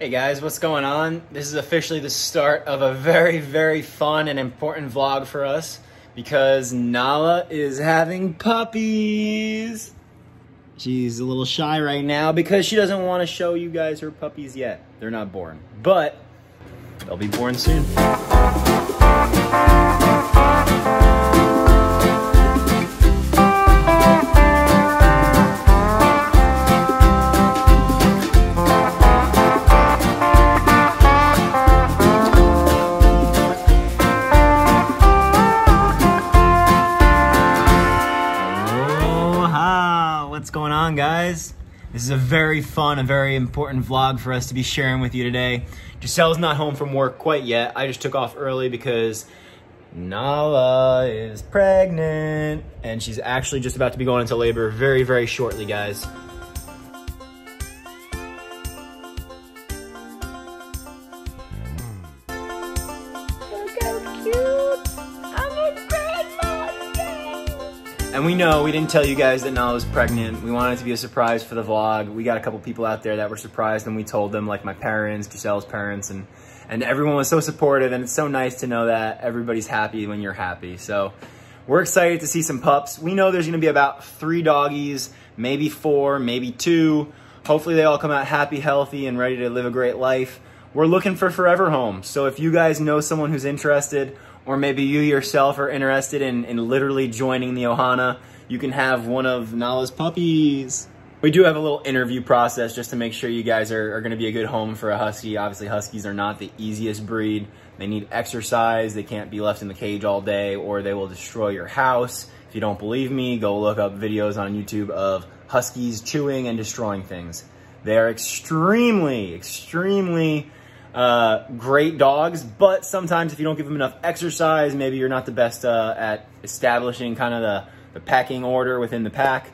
Hey guys, what's going on? This is officially the start of a very, very fun and important vlog for us because Nala is having puppies. She's a little shy right now because she doesn't want to show you guys her puppies yet. They're not born, but they'll be born soon. Guys? This is a very fun, a very important vlog for us to be sharing with you today. Giselle's not home from work quite yet. I just took off early because Nala is pregnant and she's actually just about to be going into labor very, very shortly, guys. We know we didn't tell you guys that Nala was pregnant. We wanted it to be a surprise for the vlog. We got a couple people out there that were surprised and we told them, like my parents, Giselle's parents, and, and everyone was so supportive. And it's so nice to know that everybody's happy when you're happy. So we're excited to see some pups. We know there's gonna be about three doggies, maybe four, maybe two. Hopefully they all come out happy, healthy, and ready to live a great life. We're looking for forever homes. So if you guys know someone who's interested, or maybe you yourself are interested in, in literally joining the Ohana, you can have one of Nala's puppies. We do have a little interview process just to make sure you guys are, are going to be a good home for a husky. Obviously, huskies are not the easiest breed. They need exercise. They can't be left in the cage all day or they will destroy your house. If you don't believe me, go look up videos on YouTube of huskies chewing and destroying things. They are extremely, extremely uh, great dogs, but sometimes if you don't give them enough exercise, maybe you're not the best uh, at establishing kind of the, the packing order within the pack.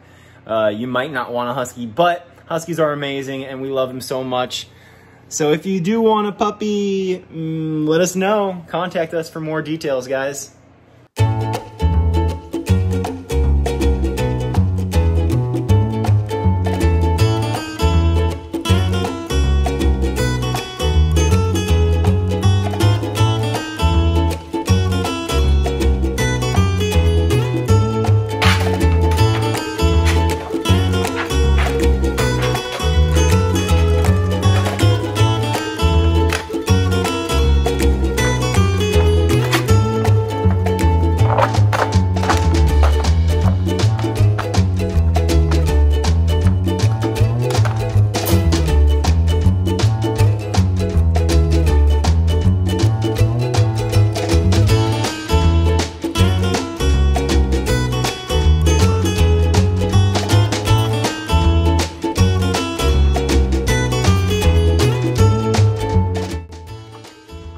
Uh, you might not want a husky, but huskies are amazing and we love them so much. So if you do want a puppy, mm, let us know. Contact us for more details, guys.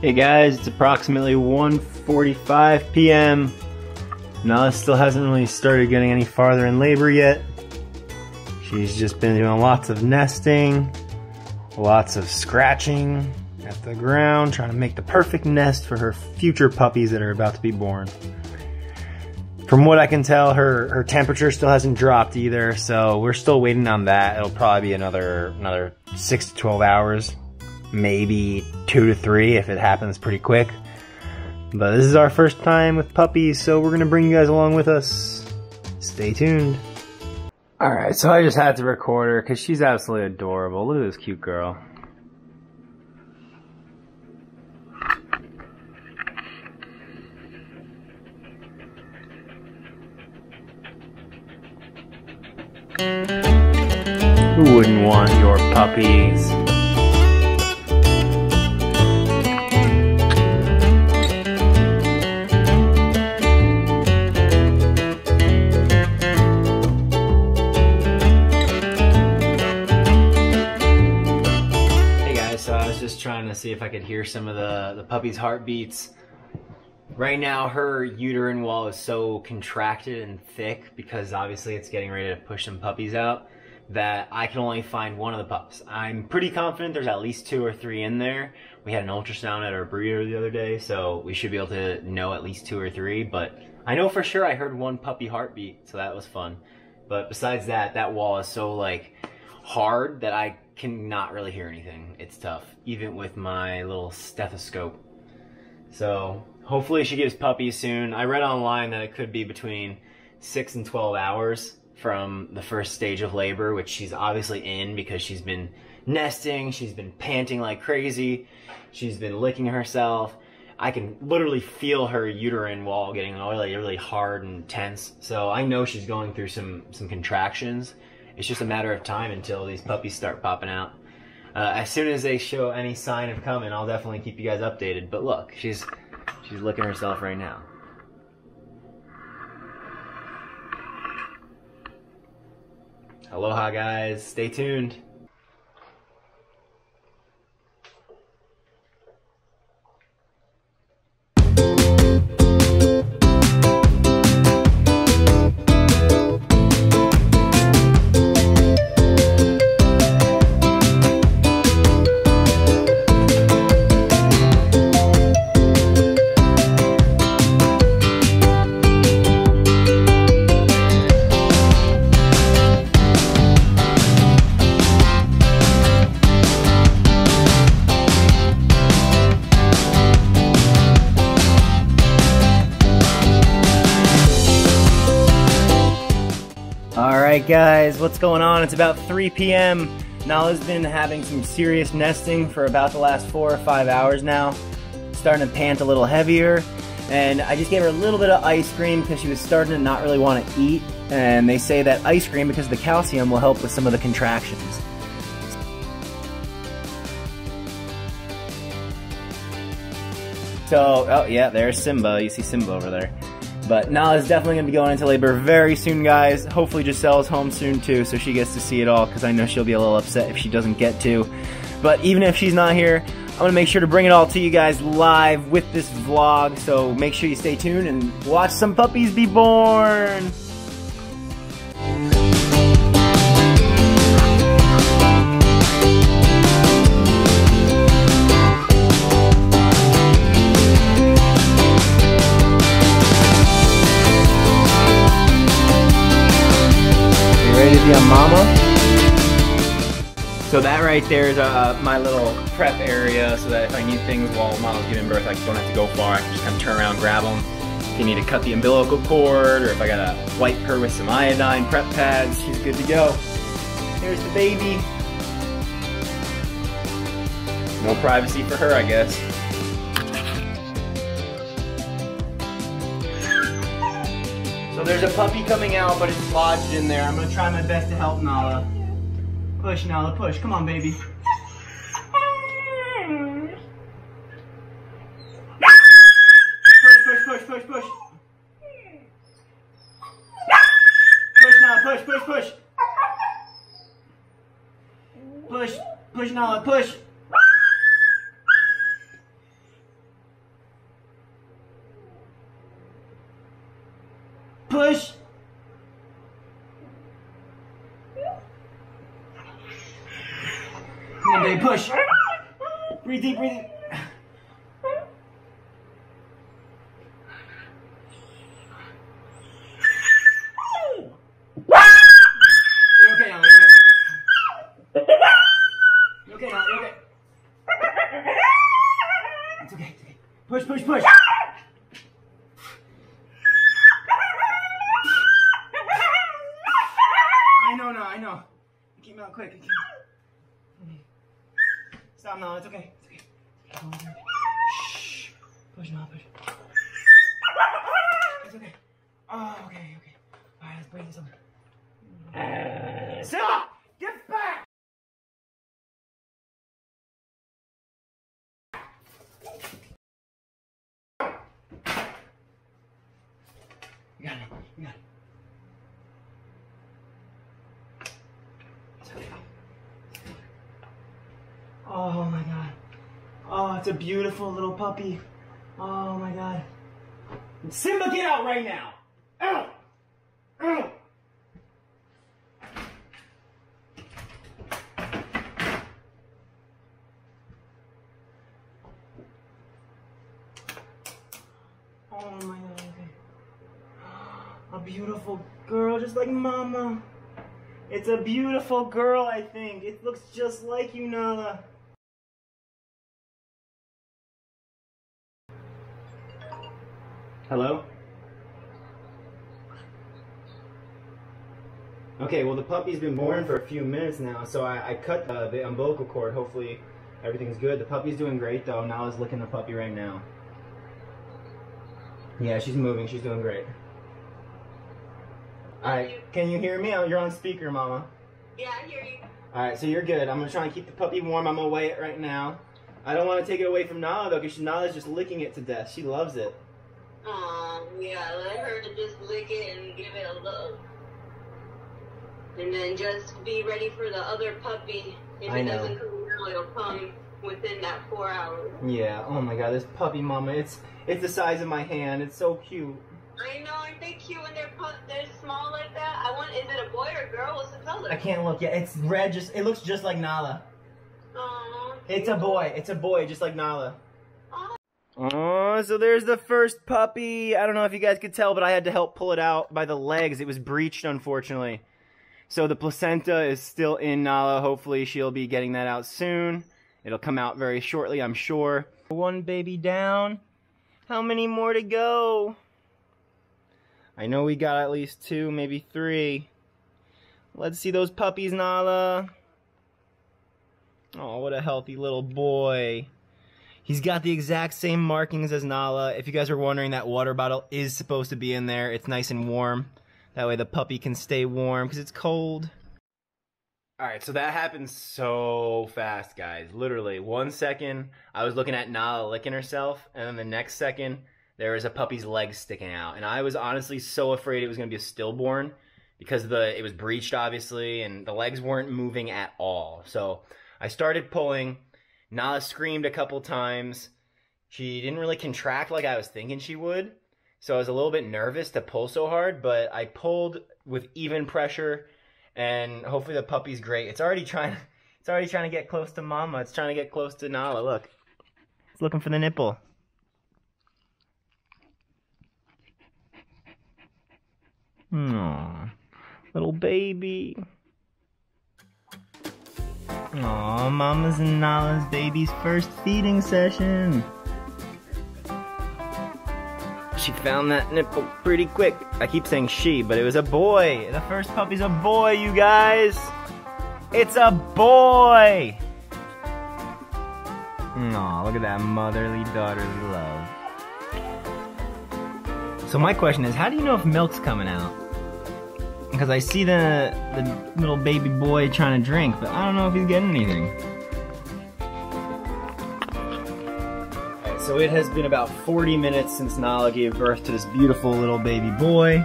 Hey guys, it's approximately 1.45 p.m. Nala still hasn't really started getting any farther in labor yet. She's just been doing lots of nesting, lots of scratching at the ground, trying to make the perfect nest for her future puppies that are about to be born. From what I can tell, her, her temperature still hasn't dropped either, so we're still waiting on that. It'll probably be another another six to twelve hours maybe two to three if it happens pretty quick. But this is our first time with puppies, so we're gonna bring you guys along with us. Stay tuned. Alright, so I just had to record her because she's absolutely adorable. Look at this cute girl. Who wouldn't want your puppies? To see if I could hear some of the, the puppy's heartbeats. Right now, her uterine wall is so contracted and thick because obviously it's getting ready to push some puppies out that I can only find one of the pups. I'm pretty confident there's at least two or three in there. We had an ultrasound at our breeder the other day, so we should be able to know at least two or three, but I know for sure I heard one puppy heartbeat, so that was fun. But besides that, that wall is so like hard that I cannot really hear anything. It's tough, even with my little stethoscope. So hopefully she gives puppies soon. I read online that it could be between six and 12 hours from the first stage of labor, which she's obviously in because she's been nesting, she's been panting like crazy, she's been licking herself. I can literally feel her uterine wall getting really, really hard and tense. So I know she's going through some, some contractions. It's just a matter of time until these puppies start popping out. Uh, as soon as they show any sign of coming, I'll definitely keep you guys updated. But look, she's she's licking herself right now. Aloha, guys. Stay tuned. Guys, what's going on? It's about 3 p.m. Nala's been having some serious nesting for about the last four or five hours now. Starting to pant a little heavier. And I just gave her a little bit of ice cream because she was starting to not really want to eat. And they say that ice cream, because the calcium, will help with some of the contractions. So, oh yeah, there's Simba. You see Simba over there. But Nala's definitely gonna be going into labor very soon, guys. Hopefully Giselle's home soon too, so she gets to see it all, because I know she'll be a little upset if she doesn't get to. But even if she's not here, I'm gonna make sure to bring it all to you guys live with this vlog, so make sure you stay tuned and watch some puppies be born! So that right there is uh, my little prep area so that if I need things while mama's giving birth, I don't have to go far. I can just kind of turn around, grab them. If you need to cut the umbilical cord or if I gotta wipe her with some iodine prep pads, she's good to go. Here's the baby. No privacy for her, I guess. So there's a puppy coming out, but it's lodged in there. I'm gonna try my best to help Nala. Push, Nala, push. Come on, baby. Push, push, push, push, push. Push, Nala, push, push, push. Push, push, Nala, push. Push. Come on, babe, push. Breathe deep, breathe deep. You're okay now, you're okay. You're okay now, you're okay. It's okay, it's okay. Push, push, push. came out quick. It came... Stop now. It's okay. It's okay. Shh. Push now. Push. It's okay. Oh, okay, okay. All right, let's break this over. Stop! Get back! You got it. You got it. Oh my god. Oh, it's a beautiful little puppy. Oh my god. Simba, get out right now! Out! Out! Oh my god. okay. A beautiful girl just like mama. It's a beautiful girl, I think. It looks just like you, Nala. Hello? Okay, well the puppy's been born for a few minutes now, so I, I cut the, the umbilical cord. Hopefully everything's good. The puppy's doing great though. Nala's licking the puppy right now. Yeah, she's moving. She's doing great. Alright, can you hear me? Oh, You're on speaker, Mama. Yeah, I hear you. Alright, so you're good. I'm gonna try and keep the puppy warm. I'm gonna weigh it right now. I don't want to take it away from Nala though, because Nala's just licking it to death. She loves it. Um, yeah, let her just lick it and give it a look. And then just be ready for the other puppy. If I it know. doesn't come now, it'll come within that four hours. Yeah. Oh my God, this puppy, Mama. It's it's the size of my hand. It's so cute. I know, aren't they cute when they're pu- they're small like that? I want, is it a boy or a girl? What's the color? I can't look yet. It's red. Just it looks just like Nala. Aw, It's a boy. It's a boy, just like Nala. Oh, so there's the first puppy. I don't know if you guys could tell, but I had to help pull it out by the legs. It was breached, unfortunately. So the placenta is still in Nala. Hopefully, she'll be getting that out soon. It'll come out very shortly, I'm sure. One baby down. How many more to go? I know we got at least two, maybe three. Let's see those puppies, Nala. Oh, what a healthy little boy. He's got the exact same markings as Nala. If you guys are wondering, that water bottle is supposed to be in there. It's nice and warm. That way the puppy can stay warm because it's cold. Alright, so that happened so fast, guys. Literally, one second, I was looking at Nala licking herself, and then the next second, there was a puppy's leg sticking out. And I was honestly so afraid it was going to be a stillborn because the it was breached, obviously, and the legs weren't moving at all. So I started pulling. Nala screamed a couple times. She didn't really contract like I was thinking she would. So I was a little bit nervous to pull so hard, but I pulled with even pressure and hopefully the puppy's great. It's already trying it's already trying to get close to mama. It's trying to get close to Nala. Look. It's looking for the nipple. Aww. Little baby. Aw, Mama's and Nala's baby's first feeding session. She found that nipple pretty quick. I keep saying she, but it was a boy. The first puppy's a boy, you guys. It's a boy. Aw, look at that motherly daughterly love. So my question is, how do you know if milk's coming out? Because I see the the little baby boy trying to drink, but I don't know if he's getting anything. So it has been about 40 minutes since Nala gave birth to this beautiful little baby boy.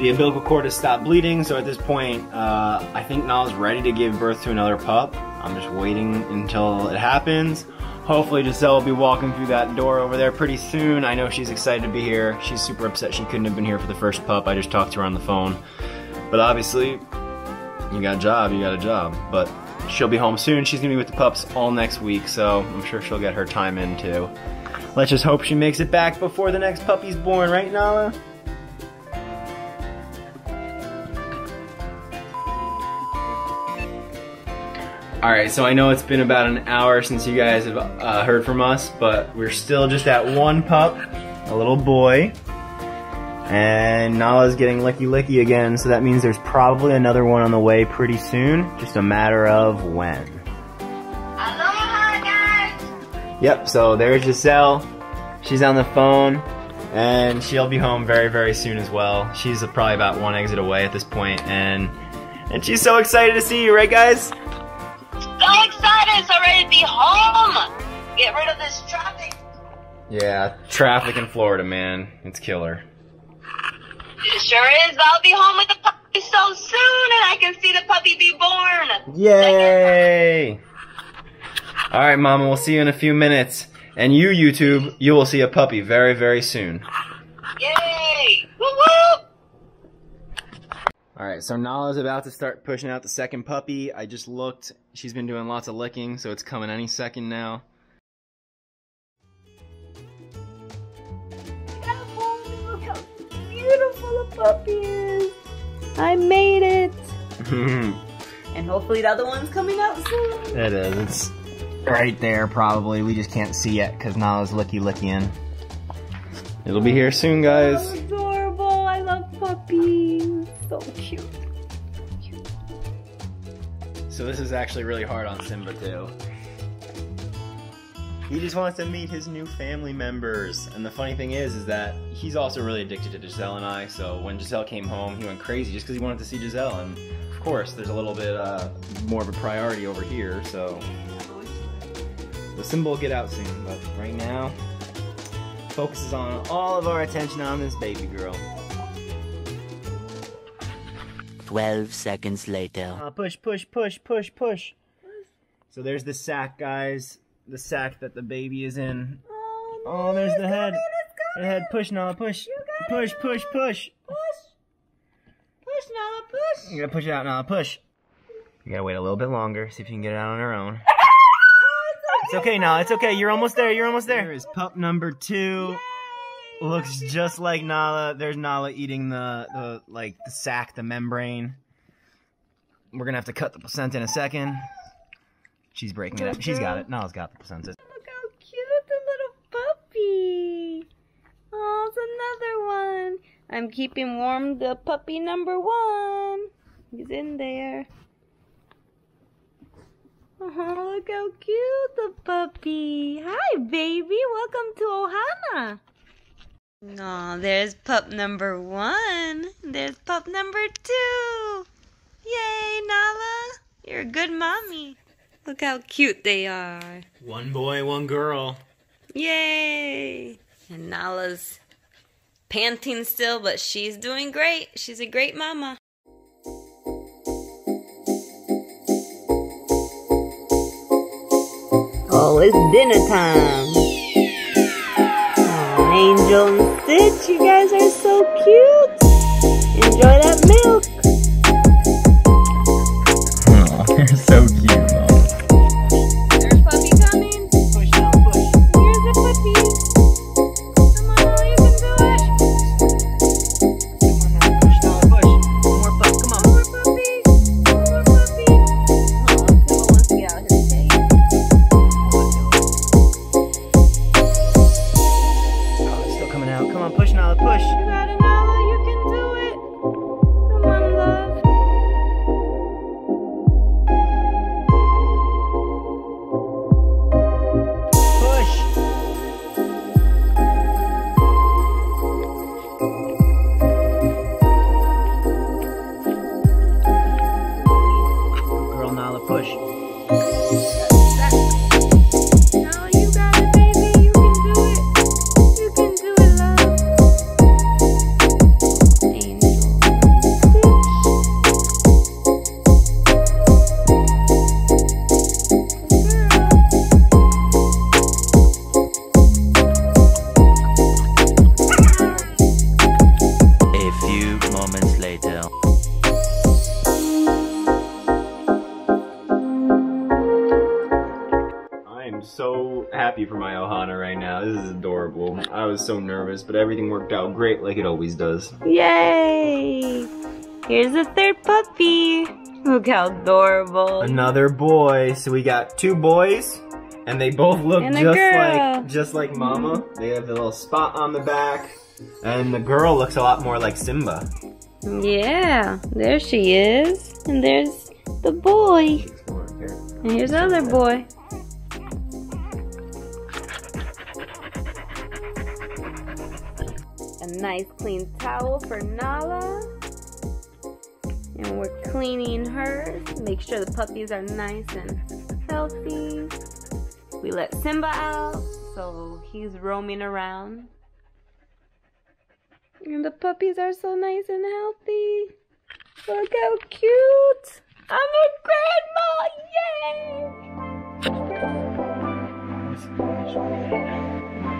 The umbilical cord has stopped bleeding, so at this point, uh, I think Nala's ready to give birth to another pup. I'm just waiting until it happens. Hopefully Giselle will be walking through that door over there pretty soon. I know she's excited to be here. She's super upset she couldn't have been here for the first pup. I just talked to her on the phone. But obviously, you got a job, you got a job. But she'll be home soon. She's gonna be with the pups all next week, so I'm sure she'll get her time in too. Let's just hope she makes it back before the next puppy's born, right, Nala? Alright, so I know it's been about an hour since you guys have uh, heard from us, but we're still just at one pup, a little boy. And Nala's getting licky licky again, so that means there's probably another one on the way pretty soon. Just a matter of when. Aloha, guys! Yep, so there's Giselle. She's on the phone, and she'll be home very, very soon as well. She's probably about one exit away at this point, and and she's so excited to see you, right, guys? So excited! So ready to be home! Get rid of this traffic. Yeah, traffic in Florida, man, it's killer. It sure is. I'll be home with the puppy so soon, and I can see the puppy be born. Yay! All right, Mama, we'll see you in a few minutes. And you, YouTube, you will see a puppy very, very soon. Yay! Woo woo! All right, so Nala's about to start pushing out the second puppy. I just looked. She's been doing lots of licking, so it's coming any second now. Look how beautiful the puppy is. I made it. and hopefully the other one's coming out soon. It is. It's right there, probably. We just can't see yet because Nala's licky licking. It'll be here soon, guys. Oh, adorable. I love puppies. So cute. So this is actually really hard on Simba too. He just wants to meet his new family members. And the funny thing is, is that he's also really addicted to Giselle and I. So when Giselle came home, he went crazy just because he wanted to see Giselle. And of course, there's a little bit uh, more of a priority over here. So the Simba will get out soon. But right now, focuses on all of our attention on this baby girl. 12 seconds later. Uh, push, push, push, push, push. So there's the sack, guys. The sack that the baby is in. Oh, no, Oh, there's the head. coming, The head, push, Nala, push. You Push, it, push, push. Push. Push, Nala, push. You gotta push it out, Nala, push. You gotta wait a little bit longer, see if you can get it out on her own. Oh, It's okay, Nala, it's okay. You're almost there, you're almost there. There is pup number two. Looks just like Nala. There's Nala eating the, the, like, the sac, the membrane. We're gonna have to cut the placenta in a second. She's breaking it up. She's got it. Nala's got the placenta. Look how cute the little puppy. Oh, it's another one. I'm keeping warm the puppy number one. He's in there. Oh, look how cute the puppy. Hi, baby. Welcome to Ohana. No, there's pup number one. There's pup number two. Yay, Nala. You're a good mommy. Look how cute they are. One boy, one girl. Yay! And Nala's panting still, but she's doing great. She's a great mama. Oh, it's dinner time. Angel and Stitch, you guys are so cute. Enjoy that milk. Happy for my Ohana right now. This is adorable. I was so nervous, but everything worked out great like it always does. Yay! Here's the third puppy. Look how adorable. Another boy. So we got two boys, and they both look just girl. like just like Mama. They have the little spot on the back, and the girl looks a lot more like Simba. Yeah, there she is. And there's the boy. And here's the other boy. Nice clean towel for Nala. And we're cleaning hers. Make sure the puppies are nice and healthy. We let Simba out, so he's roaming around. And the puppies are so nice and healthy. Look how cute! I'm a grandma! Yay!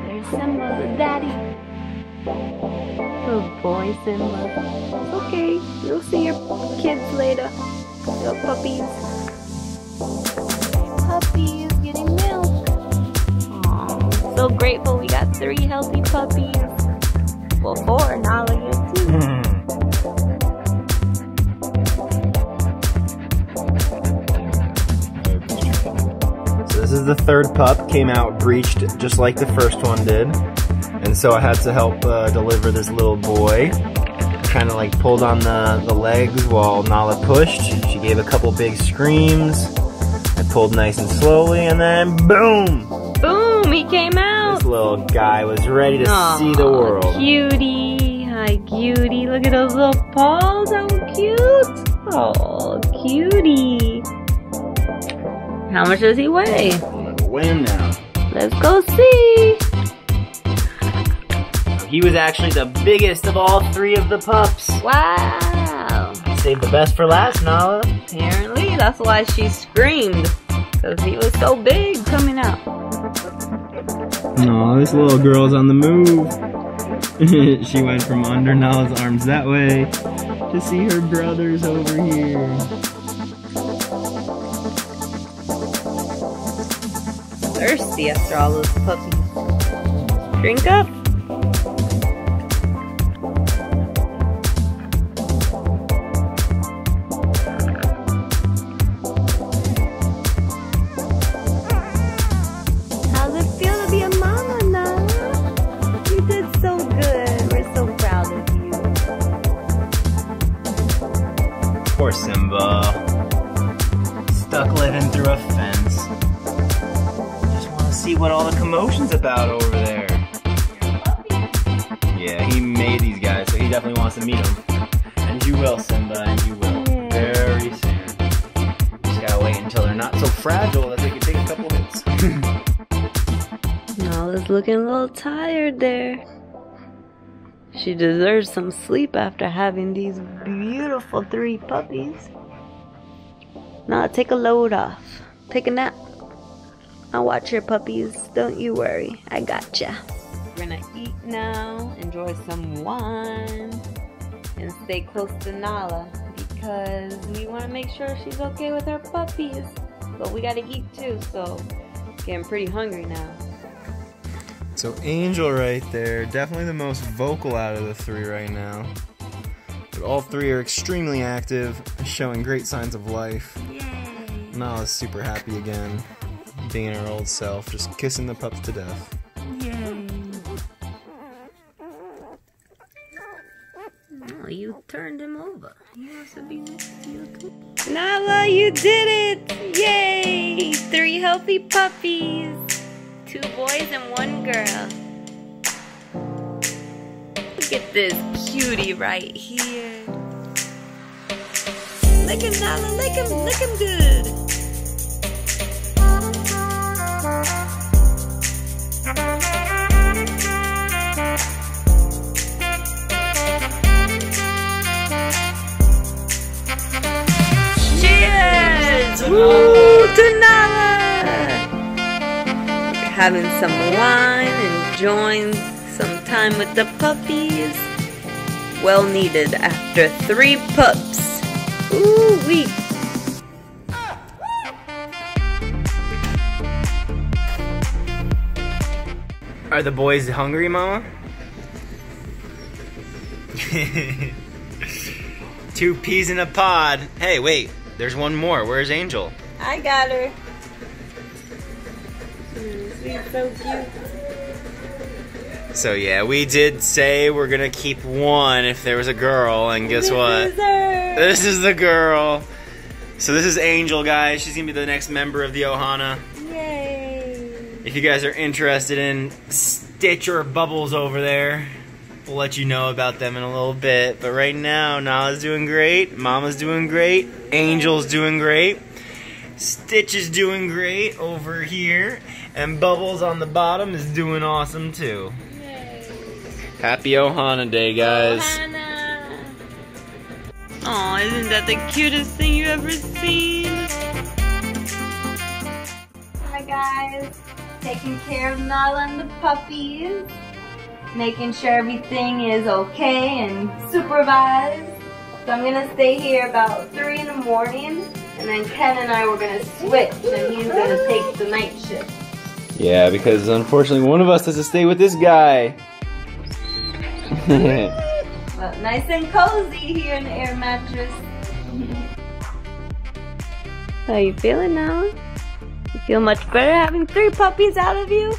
There's Simba, daddy. Good boys Simba. It's okay. You'll see your kids later. Your puppies. Puppies getting milk. Aw, so grateful we got three healthy puppies. Well, four. Nala, you too. This is the third pup, came out breached just like the first one did. And so I had to help uh, deliver this little boy. Kind of like pulled on the, the legs while Nala pushed. She gave a couple big screams. I pulled nice and slowly and then boom! Boom, he came out. This little guy was ready to Aw, see the world. Cutie. Hi, cutie. Look at those little paws. How cute. Oh, cutie. How much does he weigh? Weigh him now. Let's go see. He was actually the biggest of all three of the pups. Wow. Saved the best for last, Nala. Apparently, that's why she screamed. Because he was so big coming out. No, this little girl's on the move. she went from under Nala's arms that way to see her brothers over here. Thirsty after all those puppies. Drink up. And you will, Simba, and you will. Very soon. You just gotta wait until they're not so fragile that they can take a couple hits. Nala's looking a little tired there. She deserves some sleep after having these beautiful three puppies. Now take a load off. Take a nap. I'll watch your puppies. Don't you worry. I gotcha. We're gonna eat now, enjoy some wine, and stay close to Nala because we want to make sure she's okay with our puppies. But we gotta eat too, so getting pretty hungry now. So Angel right there, definitely the most vocal out of the three right now. But all three are extremely active, showing great signs of life. Yay! Nala's super happy again, being her old self, just kissing the pups to death. Nala, you did it! Yay! Three healthy puppies. Two boys and one girl. Look at this cutie right here. Lick him, Nala, lick him, lick him good. Woo! To Nala! We're having some wine, enjoying some time with the puppies. Well needed after three pups. Ooh wee! Are the boys hungry, Mama? Two peas in a pod. Hey, wait, there's one more. Where's Angel? I got her. She's so cute. So yeah, we did say we're gonna keep one if there was a girl, and guess This what? is. This is the girl. So this is Angel, guys. She's gonna be the next member of the Ohana. Yay! If you guys are interested in Stitch or Bubbles over there, we'll let you know about them in a little bit. But right now, Nala's doing great, Mama's doing great, Angel's doing great, Stitch is doing great over here, and Bubbles on the bottom is doing awesome too. Happy Ohana Day, guys. Hannah. Aw, isn't that the cutest thing you ever seen? Hi guys, taking care of Nala and the puppies, making sure everything is okay and supervised. So I'm gonna stay here about three in the morning, and then Ken and I were gonna switch, and he's gonna take the night shift. Yeah, because unfortunately one of us has to stay with this guy. But nice and cozy here in the air mattress. How you feeling now? You Feel much better having three puppies out of you?